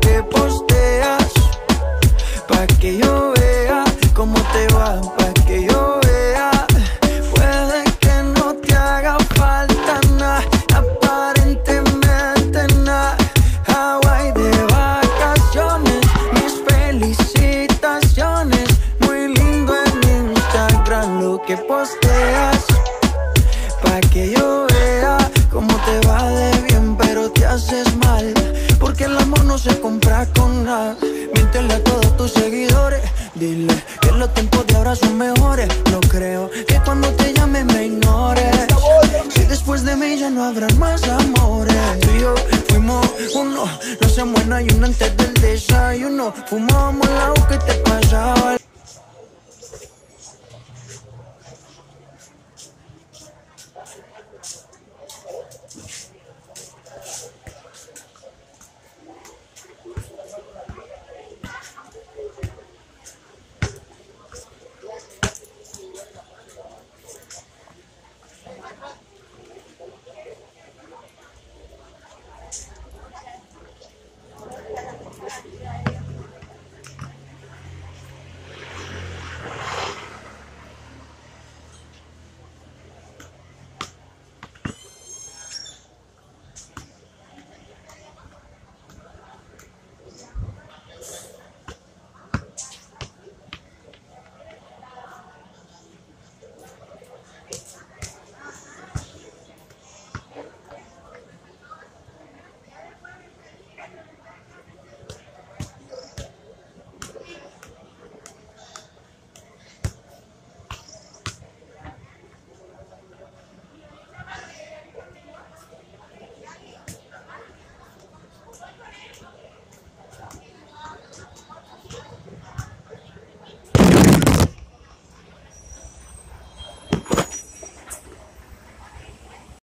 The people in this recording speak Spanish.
que posteas. Pa' que yo que posteas. Pa' que yo vea cómo te va de bien, pero te haces mal. Porque el amor no se compra con nada. Miéntele a todos tus seguidores. Dile que los tiempos de ahora son mejores. No creo que cuando te llame me ignores. Si después de mí ya no habrán más amores. Tú y yo fuimos uno. No se muera y uno antes del desayuno. Fumábamos el